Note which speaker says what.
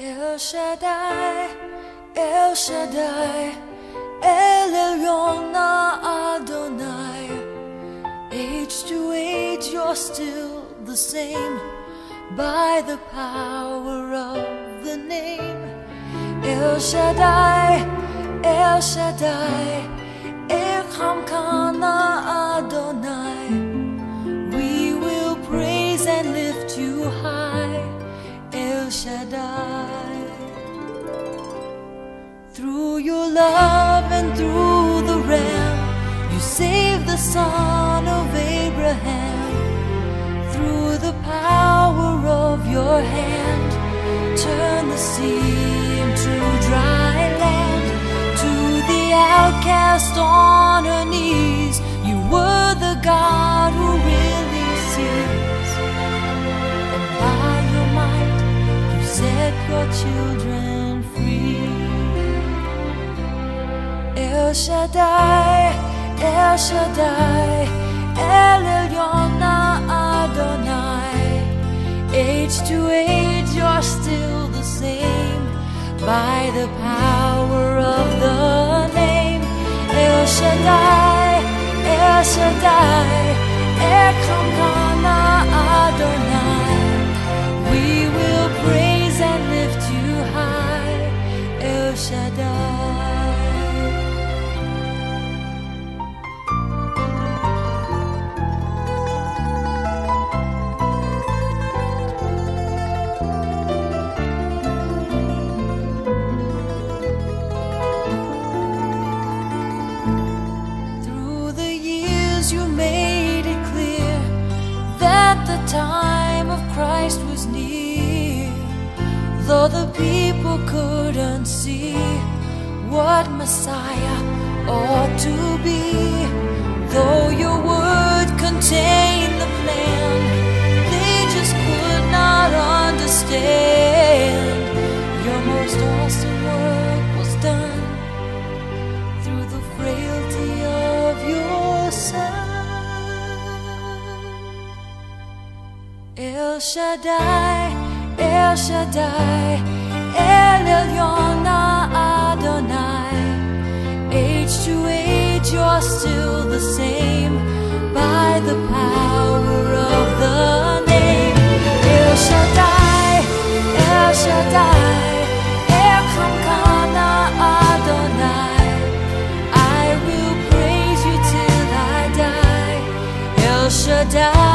Speaker 1: El Shaddai, El Shaddai, El Elyon Adonai. Age to age, you're still the same by the power of the name. El Shaddai, El Shaddai, Erkamka na Adonai. Saved the son of Abraham. Through the power of your hand, turn the sea into dry land. To the outcast on her knees, you were the God who really sees. And by your might, you set your children free. El Shaddai, El Shaddai, El Adonai. Age to age, you're still the same by the power time of Christ was near. Though the people couldn't see what Messiah ought to be, El Shaddai, El Shaddai, El Elyon Adonai. Age to age, you're still the same by the power of the name. El Shaddai, El Shaddai, Erkamka na Adonai. I will praise you till I die. El Shaddai.